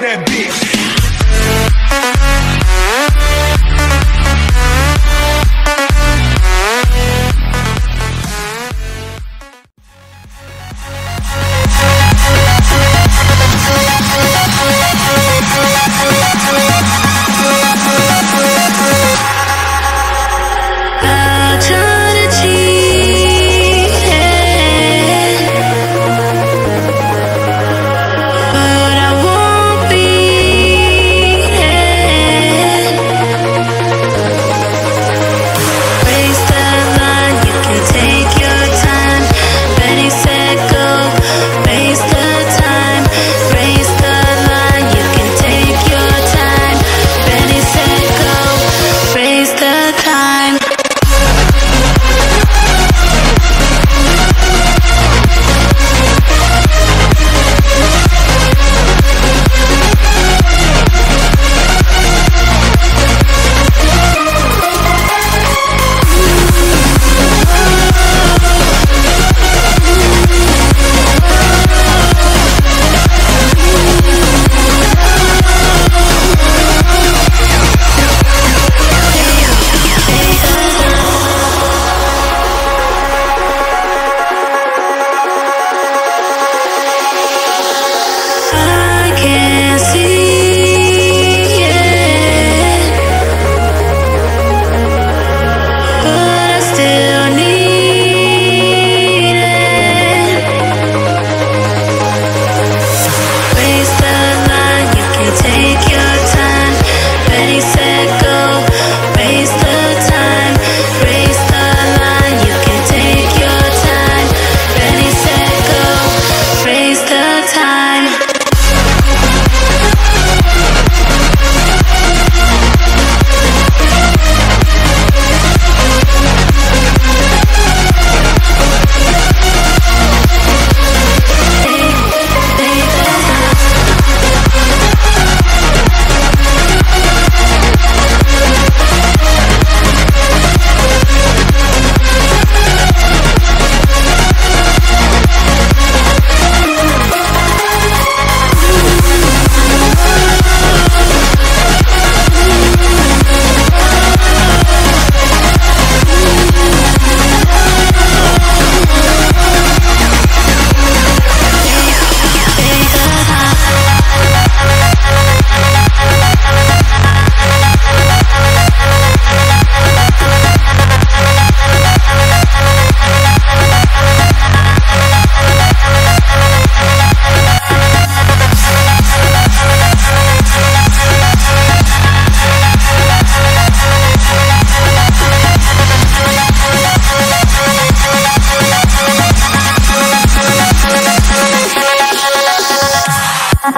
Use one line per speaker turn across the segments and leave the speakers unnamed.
that bitch.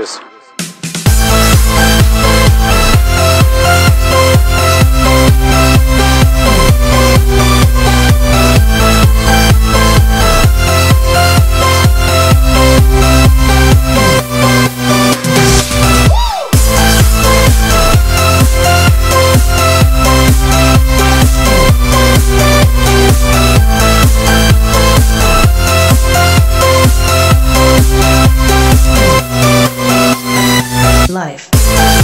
just Life.